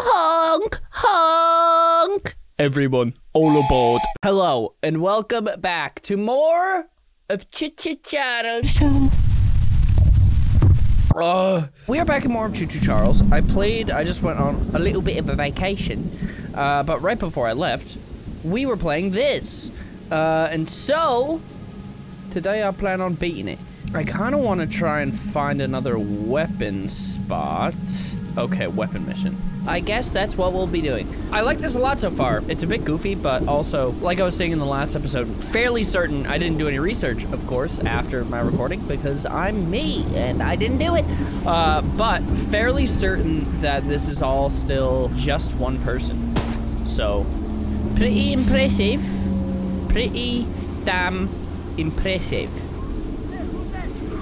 Honk! Honk! Everyone, all aboard. Hello, and welcome back to more of Ch Ch Charles. Uh, we are back in more of Choo Choo Charles. I played, I just went on a little bit of a vacation, uh, but right before I left, we were playing this. Uh, and so, today I plan on beating it. I kind of want to try and find another weapon spot. Okay, weapon mission. I guess that's what we'll be doing. I like this a lot so far. It's a bit goofy, but also, like I was saying in the last episode, fairly certain I didn't do any research, of course, after my recording, because I'm me, and I didn't do it. Uh, but fairly certain that this is all still just one person. So, pretty impressive. Pretty damn impressive.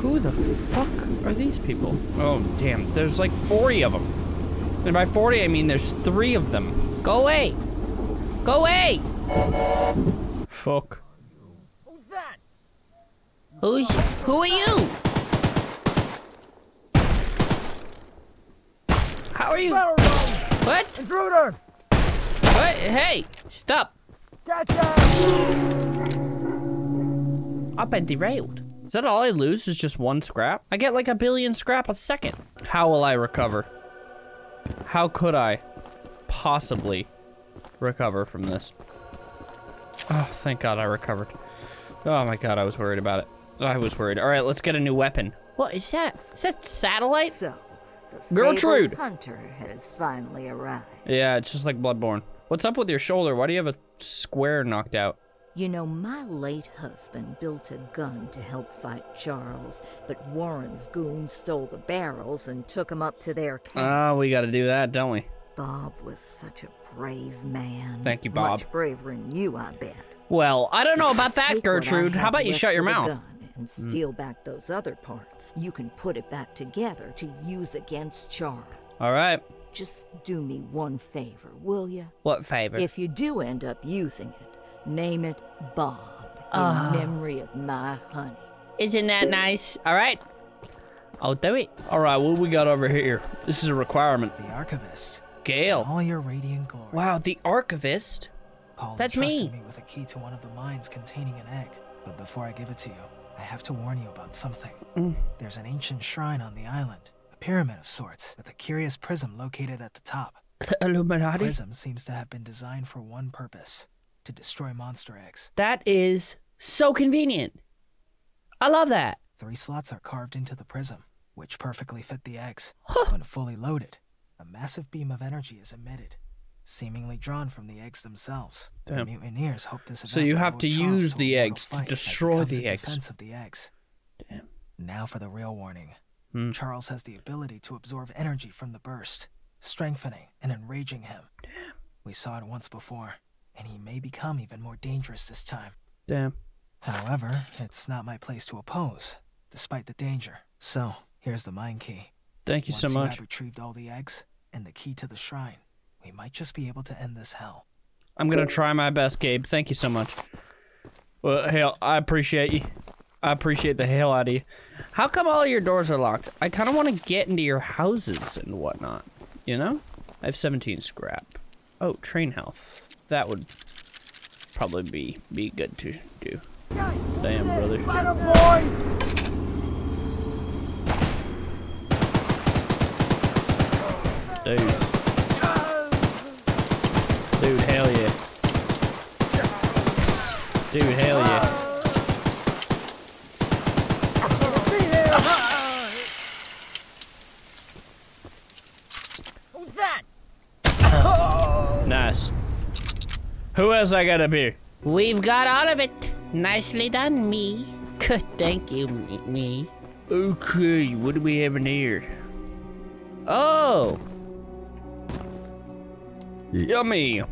Who the fuck are these people? Oh, damn. There's like 40 of them. And by 40, I mean there's three of them. Go away. Go away. Fuck. Who's that? Who's, who are you? How are you? Barrel roll! What? Intruder! What? Hey, stop. Catch him! I've been derailed. Is that all I lose is just one scrap? I get like a billion scrap a second. How will I recover? How could I possibly recover from this? Oh, thank God I recovered. Oh my God, I was worried about it. I was worried. All right, let's get a new weapon. What is that? Is that satellite? So, the Gertrude. hunter has finally arrived. Yeah, it's just like Bloodborne. What's up with your shoulder? Why do you have a square knocked out? You know, my late husband built a gun to help fight Charles, but Warren's goons stole the barrels and took 'em up to their camp. Oh, we gotta do that, don't we? Bob was such a brave man. Thank you, Bob. Much braver than you, I bet. Well, I don't know about that, Take what I Gertrude. How about you shut your mouth? gun And hmm. steal back those other parts. You can put it back together to use against Charles. All right. Just do me one favor, will you? What favor? If you do end up using it, name it Bob in Ah. memory of my honey. Isn't that nice? All right. I'll do it. All right, what we got over here? This is a requirement. The Archivist. Gale. All your radiant glory. Wow, the archivist. Paul that's entrusted me. me with a key to one of the mines containing an egg. But before I give it to you, I have to warn you about something. Mm. There's an ancient shrine on the island, a pyramid of sorts, with a curious prism located at the top. The Illuminati. The Prism seems to have been designed for one purpose to destroy monster eggs. That is so convenient. I love that. Three slots are carved into the prism, which perfectly fit the eggs. Huh. When fully loaded, a massive beam of energy is emitted, seemingly drawn from the eggs themselves. The mutineers hope this So event you will have move to Charles use a the mortal eggs to fight destroy the eggs. defense of the eggs. Damn. Now for the real warning. Hmm. Charles has the ability to absorb energy from the burst, strengthening and enraging him. Damn. We saw it once before, and he may become even more dangerous this time. Damn. However, it's not my place to oppose, despite the danger. So, here's the mine key. Thank you Once so you much. have retrieved all the eggs and the key to the shrine, we might just be able to end this hell. I'm gonna try my best, Gabe. Thank you so much. Well, hell, I appreciate you. I appreciate the hell out of you. How come all your doors are locked? I kind of want to get into your houses and whatnot. You know? I have 17 scrap. Oh, train health. That would probably be be good to do. Damn, brother. Dude. Dude, hell yeah. Dude, hell yeah. Who else I got up here? We've got all of it. Nicely done, me. Good, thank you, me. Okay, what do we have in here? Oh. Yummy.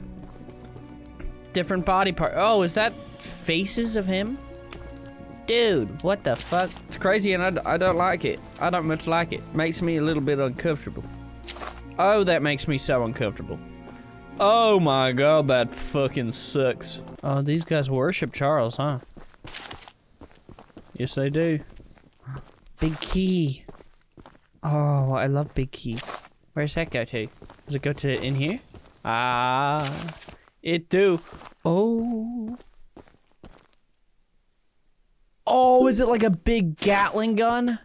Different body part. Oh, is that faces of him? Dude, what the fuck? It's crazy and I, d- I don't like it. I don't much like it. Makes me a little bit uncomfortable. Oh, that makes me so uncomfortable. Oh my god, that fucking sucks. Oh, these guys worship Charles, huh? Yes, they do. Big key. Oh, I love big keys. Where's that go to? Does it go to in here? Ah, it do. Oh. Oh, is it like a big Gatling gun?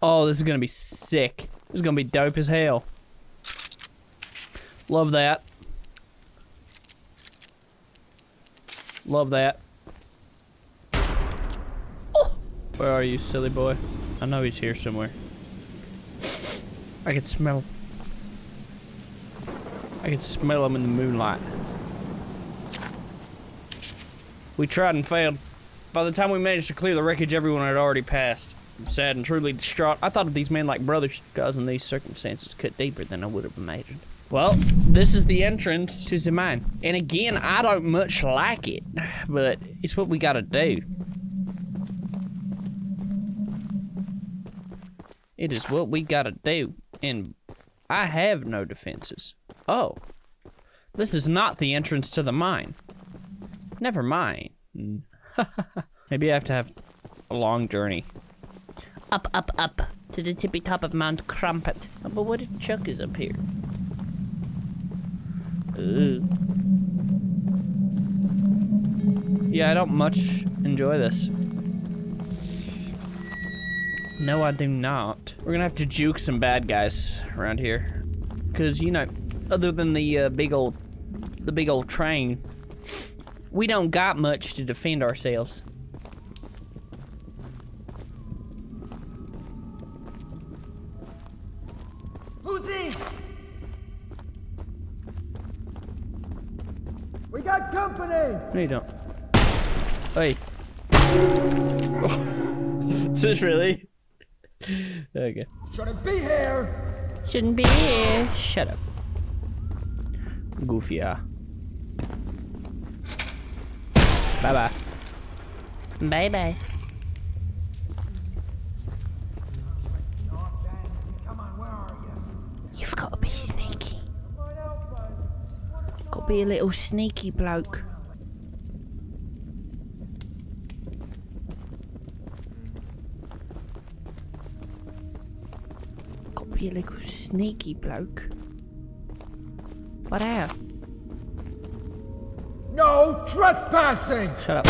Oh, this is gonna be sick. This is gonna be dope as hell. Love that. Love that. Oh! Where are you, silly boy? I know he's here somewhere. I can smell. I can smell him in the moonlight. We tried and failed. By the time we managed to clear the wreckage, everyone had already passed. I'm sad and truly distraught. I thought of these men like brothers, cause in these circumstances cut deeper than I would have imagined. Well, this is the entrance to the mine. And again, I don't much like it, but it's what we gotta do. It is what we gotta do, and I have no defenses. Oh, this is not the entrance to the mine. Never mind. Maybe I have to have a long journey. Up, up, up to the tippy top of Mount Crumpet. Oh, but what if Chuck is up here? Ooh. Yeah, I don't much enjoy this. No, I do not. We're gonna have to juke some bad guys around here. Cause, you know, other than the uh, big old, the big old train, we don't got much to defend ourselves. No, you don't. Hey. Is this really? Okay. Shouldn't be here! Shouldn't be here. Shut up. Goofy, ah. Bye bye. Bye bye. Come on, where are you? You've got to be sneaky. Got to be a little sneaky bloke. Got to be a little sneaky bloke. What out? No trespassing! Shut up.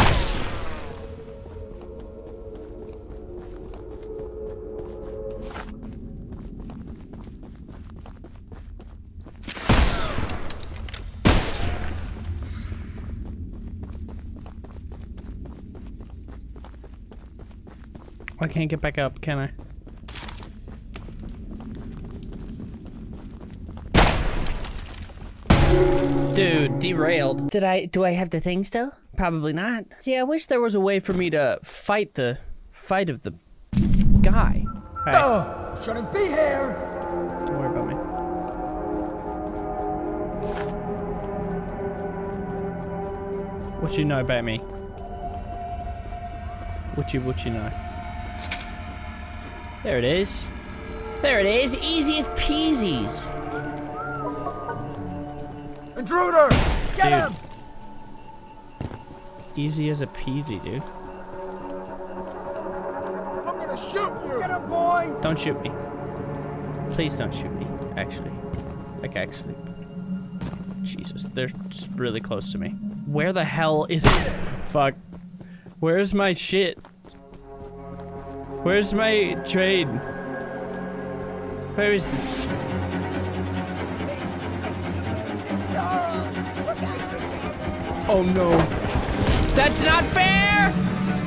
I can't get back up, can I? Dude, derailed. Did I, do I have the thing still? Probably not. See, I wish there was a way for me to fight the, fight of the guy. Alright, Oh, shouldn't be here! don't worry about me. What you know about me? What you, what you know? There it is. There it is, easy as peasies. Intruder! Get Dude. him! Easy as a peasy, dude. I'm gonna shoot you! Get him, boy! Don't shoot me. Please don't shoot me, actually. Like, actually. Jesus, they're really close to me. Where the hell is it? Fuck. Where's my shit? Where's my trade? Where is this? Oh no. That's not fair!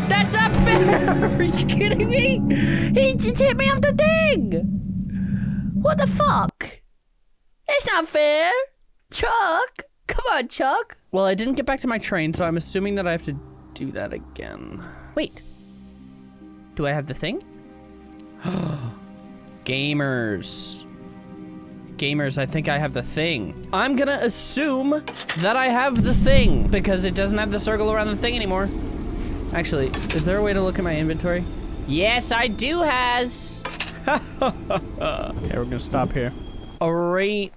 That's not fair! Are you kidding me? He just hit me off the thing! What the fuck? It's not fair! Chuck! Come on, Chuck! Well, I didn't get back to my train, so I'm assuming that I have to do that again. Wait. Do I have the thing? Gamers. Gamers, I think I have the thing. I'm gonna assume that I have the thing because it doesn't have the circle around the thing anymore. Actually, is there a way to look at my inventory? Yes, I do has. okay, we're gonna stop here. Array,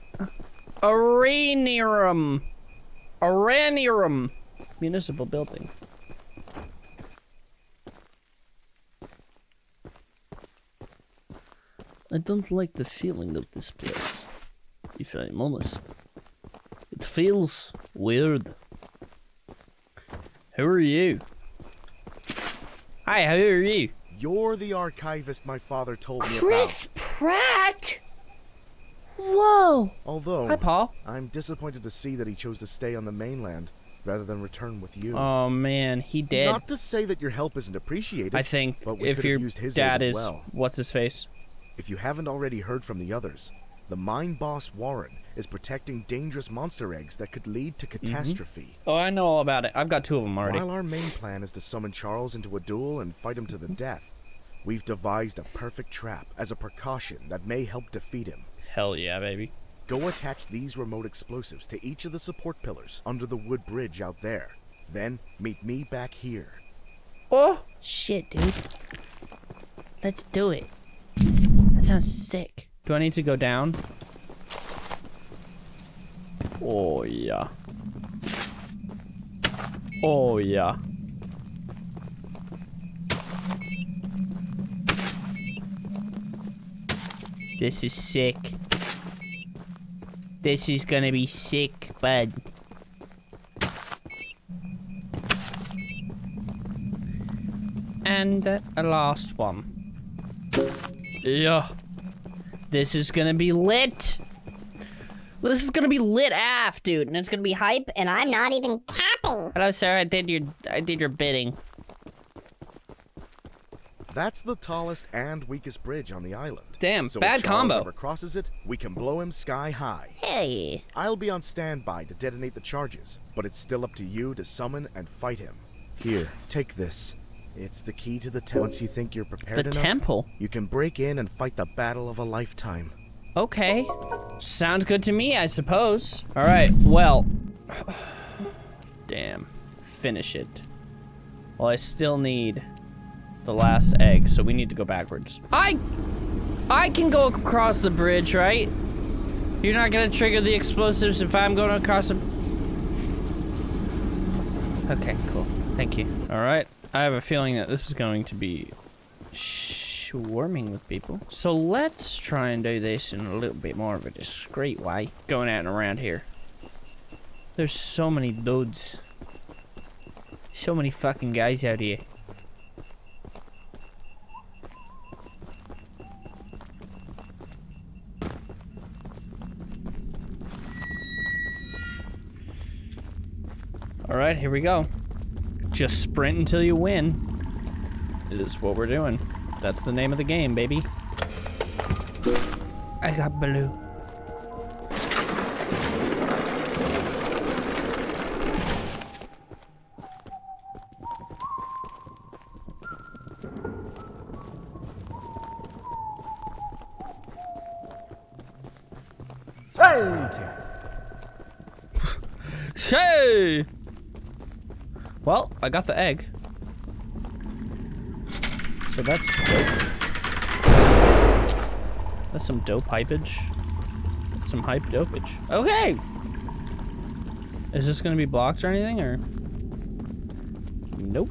Aranium, Aranium, municipal building. I don't like the feeling of this place. If I'm honest. It feels weird. Who are you? Hi, who are you? You're the archivist my father told me about. Chris about. Pratt! Whoa! Although, Hi, Paul. I'm disappointed to see that he chose to stay on the mainland rather than return with you. Oh man, he did. Not to say that your help isn't appreciated. I think but we if could have your used his dad aid as is well. what's his face? If you haven't already heard from the others, the mine boss Warren is protecting dangerous monster eggs that could lead to mm-hmm. catastrophe. Oh, I know all about it. I've got two of them already. While our main plan is to summon Charles into a duel and fight him to the death, we've devised a perfect trap as a precaution that may help defeat him. Hell yeah, baby. Go attach these remote explosives to each of the support pillars under the wood bridge out there. Then meet me back here. Oh, Shit, dude. Let's do it. That sounds sick. Do I need to go down? Oh yeah. Oh yeah. This is sick. This is gonna be sick, bud. And a last one. Yeah. This is gonna be lit. This is gonna be lit af, dude, and it's gonna be hype. and I'm not even capping. Hello, sir. I did your I did your bidding. That's the tallest and weakest bridge on the island. Damn, so bad if Charles combo. ever crosses it, we can blow him sky high. Hey. I'll be on standby to detonate the charges, but it's still up to you to summon and fight him. Here, take this. It's the key to the temple. Once you think you're prepared The enough, temple. you can break in and fight the battle of a lifetime. Okay. Sounds good to me, I suppose. All right. Well. Damn. Finish it. Well, I still need the last egg, so we need to go backwards. I I can go across the bridge, right? You're not gonna trigger the explosives if I'm going across the... Okay, cool. Thank you. All right. I have a feeling that this is going to be swarming with people. So let's try and do this in a little bit more of a discreet way. Going out and around here. There's so many dudes. So many fucking guys out here. Alright, here we go. Just sprint until you win. Is what we're doing. That's the name of the game, baby. I got blue. I got the egg. So that's dope. That's some dope hypage. That's some hype dopage. Okay! Is this gonna be blocks or anything, or? Nope.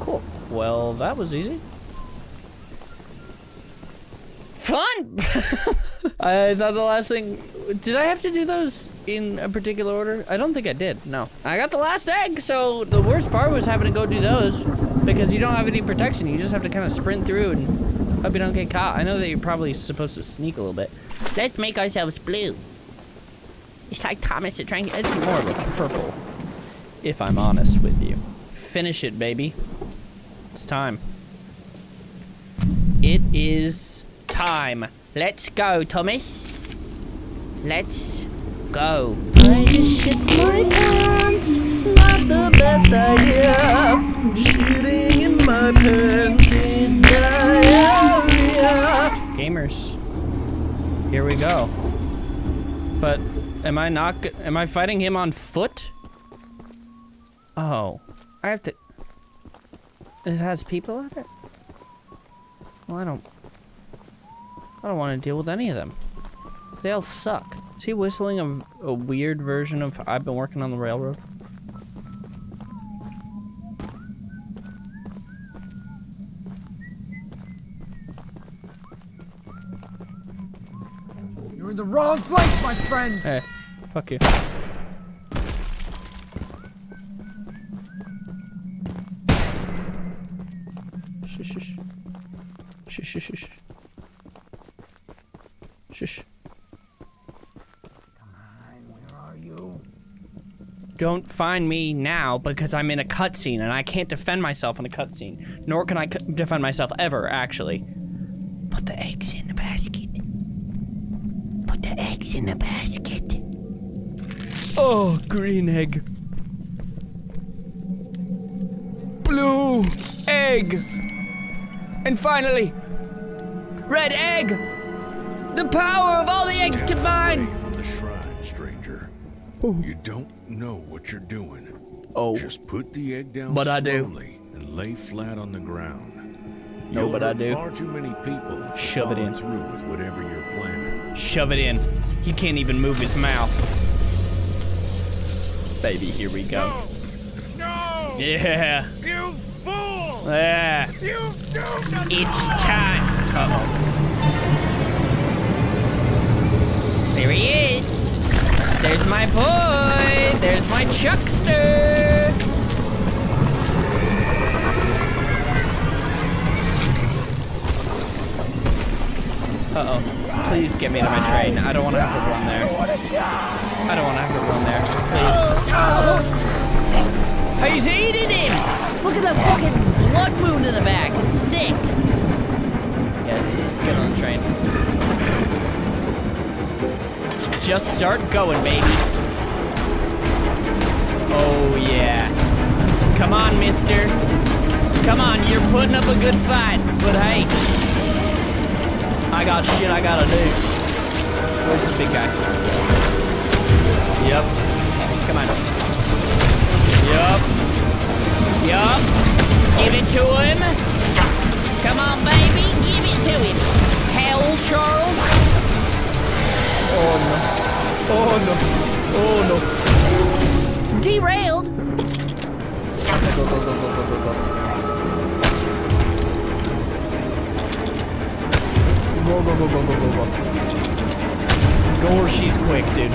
Cool. Well, that was easy. Fun! I thought the last thing. Did I have to do those in a particular order? I don't think I did. No. I got the last egg, so the worst part was having to go do those because you don't have any protection. You just have to kind of sprint through and hope you don't get caught. I know that you're probably supposed to sneak a little bit. Let's make ourselves blue. It's like Thomas the Train. It's more of a purple, if I'm honest with you. Finish it, baby. It's time. It is time. Let's go, Thomas. Let's go. I just shit my pants. Not the best idea. Shitting in my pants. It's diarrhea. Gamers. Here we go. But am I not? Am I fighting him on foot? Oh, I have to. It has people on it. Well, I don't. I don't want to deal with any of them. They all suck. Is he whistling a, a weird version of I've been working on the railroad? You're in the wrong place, my friend! Hey, fuck you. Shush, shush. Shush, shush, shush. Shush. Where are you? Don't find me now because I'm in a cutscene and I can't defend myself in a cutscene. Nor can I c- defend myself ever, actually. Put the eggs in the basket. Put the eggs in the basket. Oh, green egg. Blue egg. And finally, red egg. The power of all the eggs combined. You don't know what you're doing. Oh. Just put the egg down But I do. slowly and lay flat on the ground. No, You'll but I do. Far too many people Shove it in. through with whatever you're planning. Shove it in. He can't even move his mouth. Baby, here we go. No! Yeah. You fool! Yeah. You do It's time. Uh oh. There he is. There's my boy. There's my Chuckster. Uh oh. Please get me to my train. I don't want to have to run there. I don't want to have to run there. Please. He's eating him! Look at the fucking blood moon in the back. It's sick. Yes, get on the train. Just start going, baby. Oh, yeah. Come on, mister. Come on, you're putting up a good fight. But hey, I got shit I gotta do. Where's the big guy? Yep. Come on. Yup. Yup. Give it to him. Come on, baby. Give it to him. Hell, Charles. Oh no. Oh no. Oh no. Derailed. Go, go, go, go, go, go, go. Go, go, go, go, go, go, go. Go where she's quick, dude.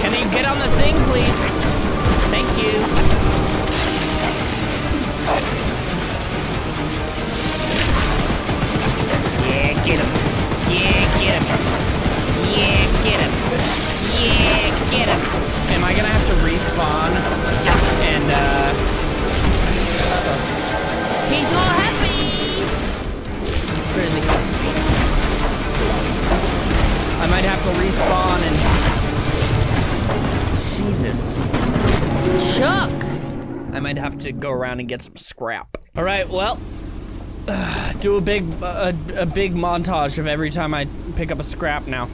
Can you get on the thing, please? Around and get some scrap. All right, well, do a big, a, a big montage of every time I pick up a scrap now.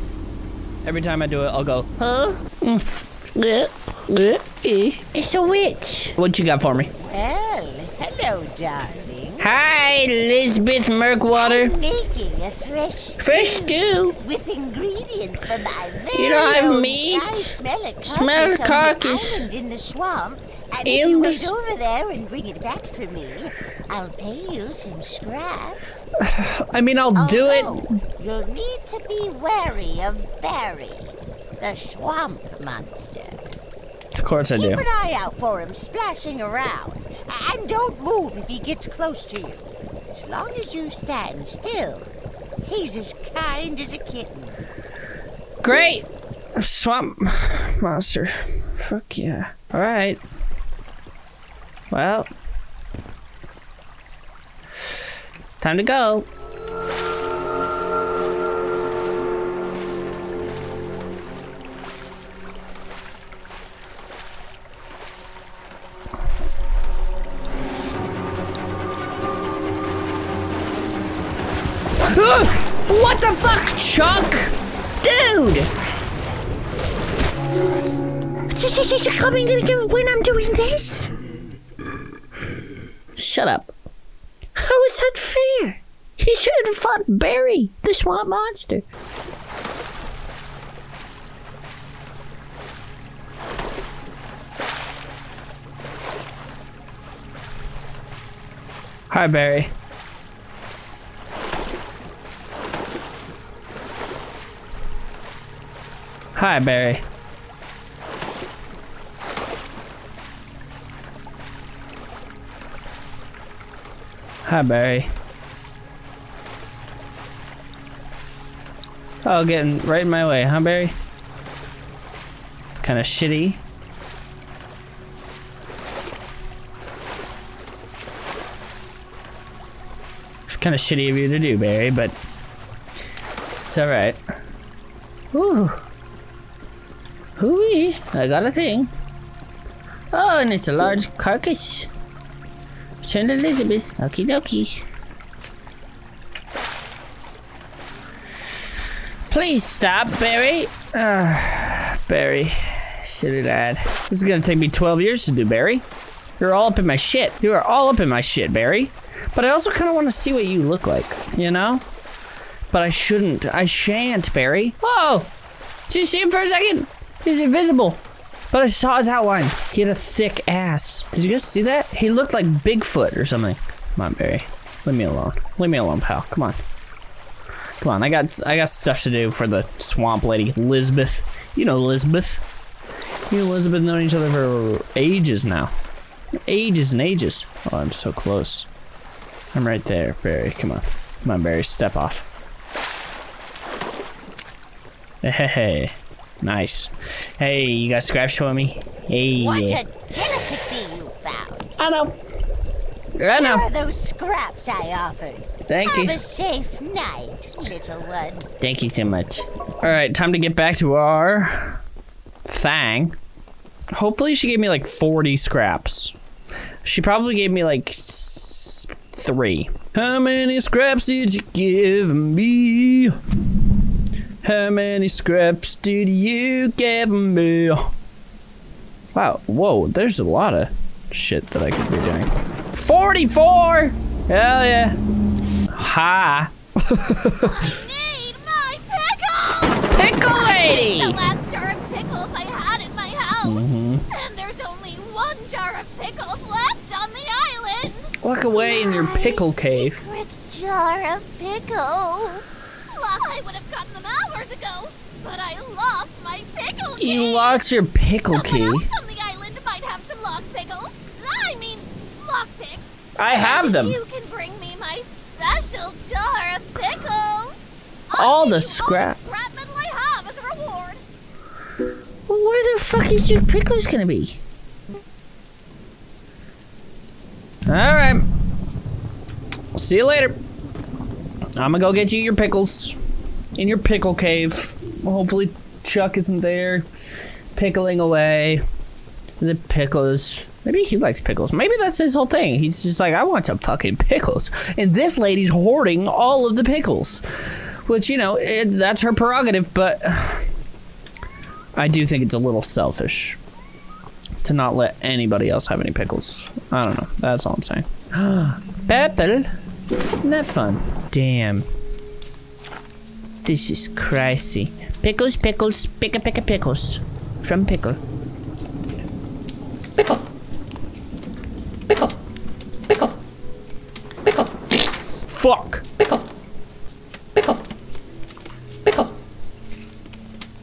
Every time I do it, I'll go, huh? It's a witch. What you got for me? Well, hello, darling. Hi, Elizabeth Merkwater. I'm making a fresh stew Fresh stew. with ingredients for my very You don't have own meat? I smell a carcass, Smell a carcass. in the swamp. And if you wait over there and bring it back for me, I'll pay you some scraps. I mean, I'll do it. You'll need to be wary of Barry, the swamp monster. Of course I do. Keep an eye out for him splashing around. And don't move if he gets close to you. As long as you stand still, he's as kind as a kitten. Great. Swamp monster. Fuck yeah. All right. Well. Time to go. What the fuck, Chuck? Dude! Coming when I'm doing this? Shut up. How is that fair? He should have fought Barry, the swamp monster. Hi, Barry. Hi, Barry. Hi, Barry. Oh, getting right in my way, huh, Barry? Kind of shitty. It's kind of shitty of you to do, Barry, but it's alright. Ooh. Hooey, I got a thing. Oh, and it's a large carcass. Saint Elizabeth. Okie dokie. Please stop, Barry. Ah, Barry. Silly lad. This is gonna take me 12 years to do, Barry. You're all up in my shit. You are all up in my shit, Barry. But I also kind of want to see what you look like, you know? But I shouldn't. I shan't, Barry. Whoa! Did you see him for a second? He's invisible. But I saw his outline. He had a thick ass. Did you guys see that? He looked like Bigfoot or something. Come on, Barry. Leave me alone. Leave me alone, pal. Come on. Come on, I got I got stuff to do for the swamp lady, Elizabeth. You know Elizabeth. You and Elizabeth known each other for ages now. Ages and ages. Oh, I'm so close. I'm right there, Barry. Come on. Come on, Barry. Step off. Hey, hey, hey. Nice. Hey, you got scraps for me? Hey. What a delicacy you found. I know. I Here know. are those scraps I offered. Thank Have you. Have a safe night, little one. Thank you so much. All right, time to get back to our thing. Hopefully, she gave me like 40 scraps. She probably gave me like three. How many scraps did you give me? How many scraps did you give me? Wow, whoa, there's a lot of shit that I could be doing. 44! Hell yeah. Ha. I need my pickles! Pickle lady! The last jar of pickles I had in my house. Mm-hmm. And there's only one jar of pickles left on the island. Walk away in your pickle cave. Secret jar of pickles. I would have gotten them hours ago, but I lost my pickle You lost your pickle Someone key. else on the island might have some lock pickles. I mean, lock picks. I have And them. You can bring me my special jar of pickles. All the I'll give you scrap- All the scrap metal I have as a reward. Where the fuck is your pickles gonna be? Alright. See you later. I'm gonna go get you your pickles. In your pickle cave. Hopefully Chuck isn't there. Pickling away. The pickles. Maybe he likes pickles. Maybe that's his whole thing. He's just like, I want some fucking pickles. And this lady's hoarding all of the pickles. Which, you know, it, that's her prerogative, but I do think it's a little selfish to not let anybody else have any pickles. I don't know. That's all I'm saying. Pepple. Isn't that fun? Damn. This is crazy. Pickles, pickles, picka picka pickles. From pickle. Pickle. Pickle. Pickle. Pickle. Fuck. Pickle. Pickle. Pickle.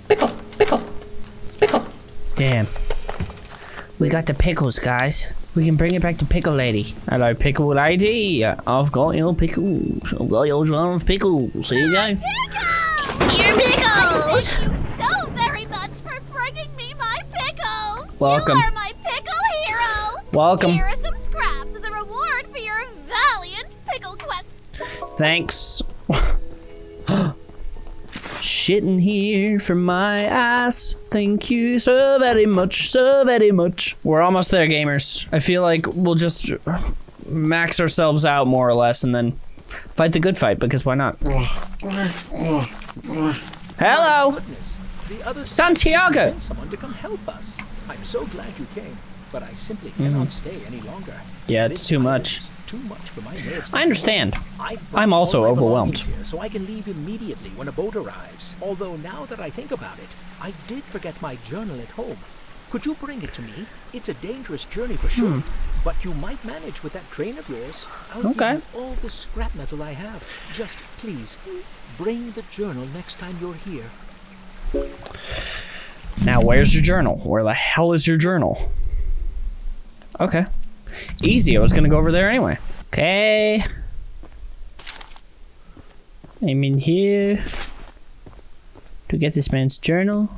Pickle. Pickle. Pickle. Damn. We got the pickles, guys. We can bring it back to Pickle Lady. Hello, Pickle Lady. I've got your pickles. I've got your jar of pickles. Here you go. Your pickles! Thank you so very much for bringing me my pickles! Welcome. You are my pickle hero! Welcome. Here are some scraps as a reward for your valiant pickle quest. Thanks. Shitting here for my ass. Thank you so very much, so very much. We're almost there, gamers. I feel like we'll just max ourselves out more or less and then fight the good fight because why not? Hello, Goodness, the others Santiago. someone to come help us. I'm so glad you came, but I simply hmm. cannot stay any longer. Yeah, it's This too island much. Too much for my nerves. I understand. I'm also overwhelmed. Here so I can leave immediately when a boat arrives. Although now that I think about it, I did forget my journal at home. Could you bring it to me? It's a dangerous journey for sure, Hmm. but you might manage with that train of yours. I'll Okay. give you all the scrap metal I have. Just please, bring the journal next time you're here. Now, where's your journal? Where the hell is your journal? Okay. Easy. I was gonna go over there anyway. Okay. I'm in here to get this man's journal.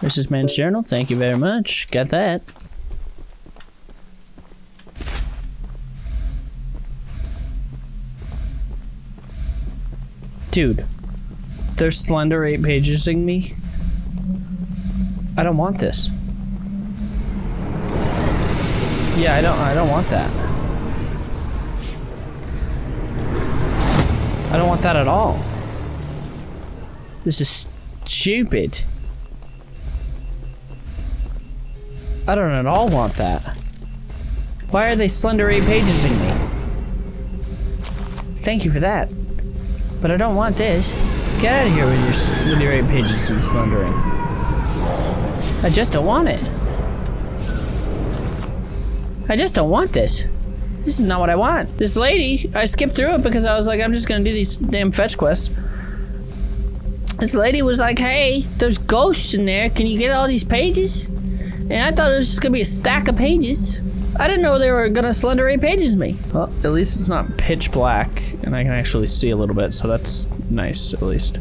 This man's journal. Thank you very much. Got that. Dude, they're slender eight paging me. I don't want this. Yeah, I don't I don't want that. I don't want that at all. This is stupid. I don't at all want that. Why are they slender eight pages in me? Thank you for that. But I don't want this. Get out of here with your, with your eight pages and slendering. I just don't want it. I just don't want this. This is not what I want. This lady, I skipped through it because I was like, I'm just gonna do these damn fetch quests. This lady was like, hey, there's ghosts in there. Can you get all these pages? And I thought it was just gonna be a stack of pages. I didn't know they were gonna slender eight pages me. Well, at least it's not pitch black and I can actually see a little bit, so that's nice at least.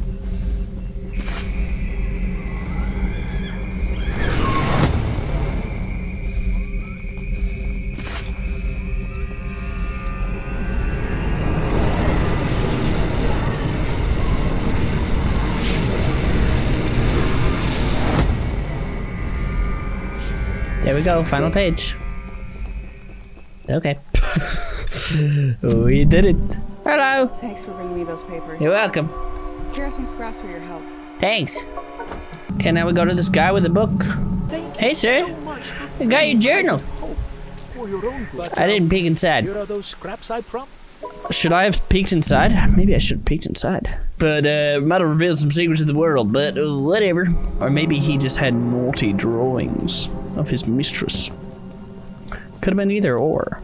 We go, final page. Okay. we did it. Hello. Thanks for bringing me those papers. You're welcome. Here are some scraps for your help. Thanks. Okay, now we go to this guy with the book. Hey, sir. I got your journal. For your own. I didn't peek inside. Here are those scraps I promised. Should I have peeked inside? Maybe I should have peeked inside. But, uh, might have revealed some secrets of the world, but whatever. Or maybe he just had naughty drawings of his mistress. Could have been either or.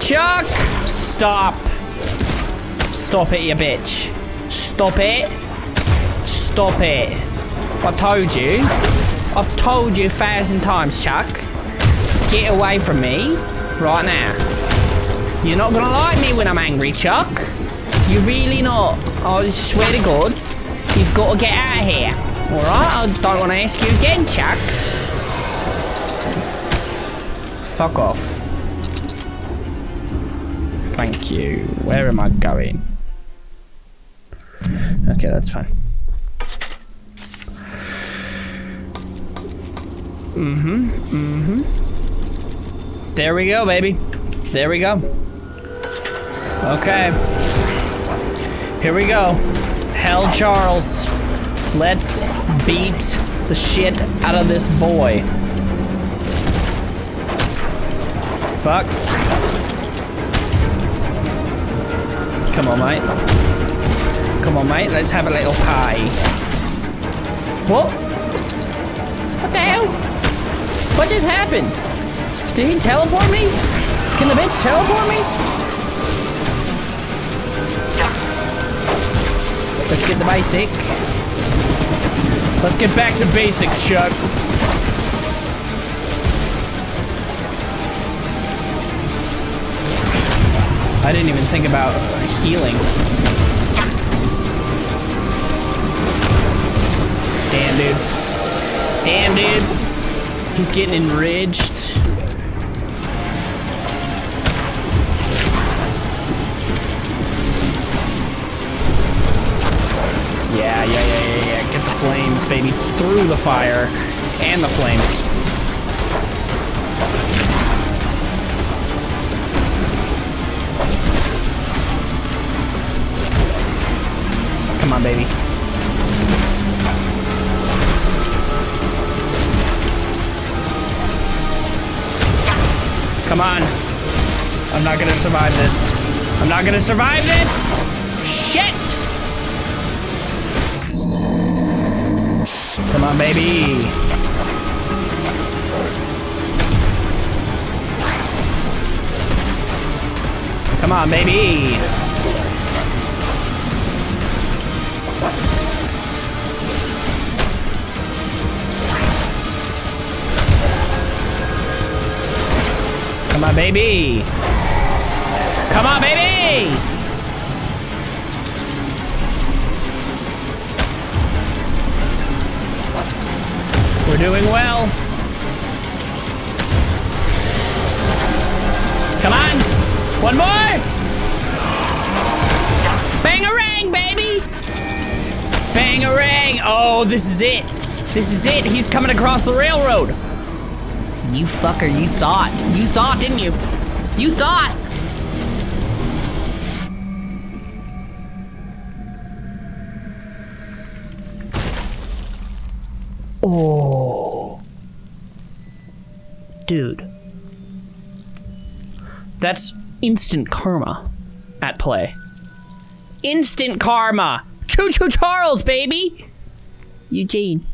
Chuck! Stop! Stop it, you bitch. Stop it. Stop it. I told you. I've told you a thousand times, Chuck. Get away from me right now. You're not gonna like me when I'm angry, Chuck. You're really not. I swear to God, you've got to get out of here. Alright? I don't want to ask you again, Chuck. Fuck off. Thank you. Where am I going? Okay, that's fine. Mm-hmm. Mm-hmm. There we go, baby. There we go. Okay. Here we go. Hell Charles. Let's beat the shit out of this boy. Fuck. Come on, mate. Come on, mate. Let's have a little pie. What? What the hell? What just happened? Did he teleport me? Can the bitch teleport me? Let's get the basic. Let's get back to basics, Chuck. I didn't even think about healing. Damn, dude. Damn, dude. He's getting enraged. Yeah, yeah, yeah, yeah, yeah. Get the flames, baby. Through the fire and the flames. Come on, baby. Come on. I'm not gonna survive this. I'm not gonna survive this! Shit! Come on, baby! Come on, baby! Baby! Come on, baby! We're doing well. Come on! One more! Bangarang, baby! Bang a Bangarang! Oh, this is it. This is it. He's coming across the railroad. You fucker, you thought. You thought, didn't you? You thought! Oh. Dude. That's instant karma at play. Instant karma! Choo Choo Charles, baby! Eugene.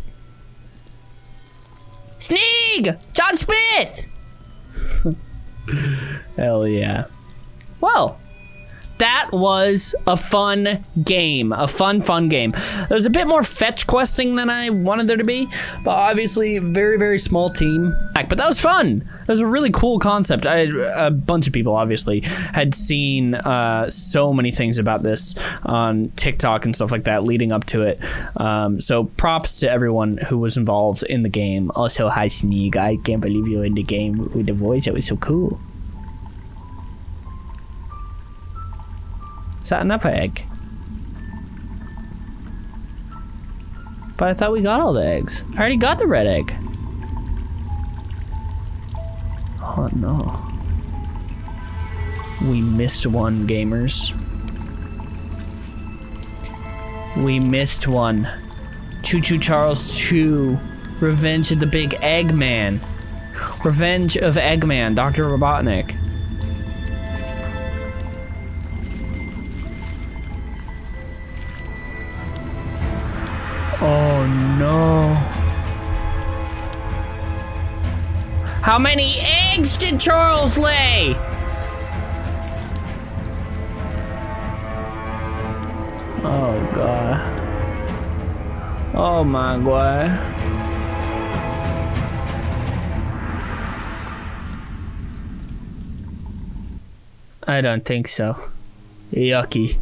Sneeg! John Smith! Hell yeah. Well, that was a fun game. A fun, fun game. There's a bit more fetch questing than I wanted there to be, but obviously, very, very small team. But that was fun. That was a really cool concept. I, a bunch of people, obviously, had seen uh, so many things about this on TikTok and stuff like that leading up to it. Um, so props to everyone who was involved in the game. Also, hi, Sneak. I can't believe you were in the game with the voice. It was so cool. Is that another egg? But I thought we got all the eggs. I already got the red egg. Oh no. We missed one, gamers. We missed one. Choo Choo Charles 2. Revenge of the Big Eggman. Revenge of Eggman, Dr. Robotnik. Many eggs did Charles lay? Oh god. Oh my god. I don't think so. Yucky.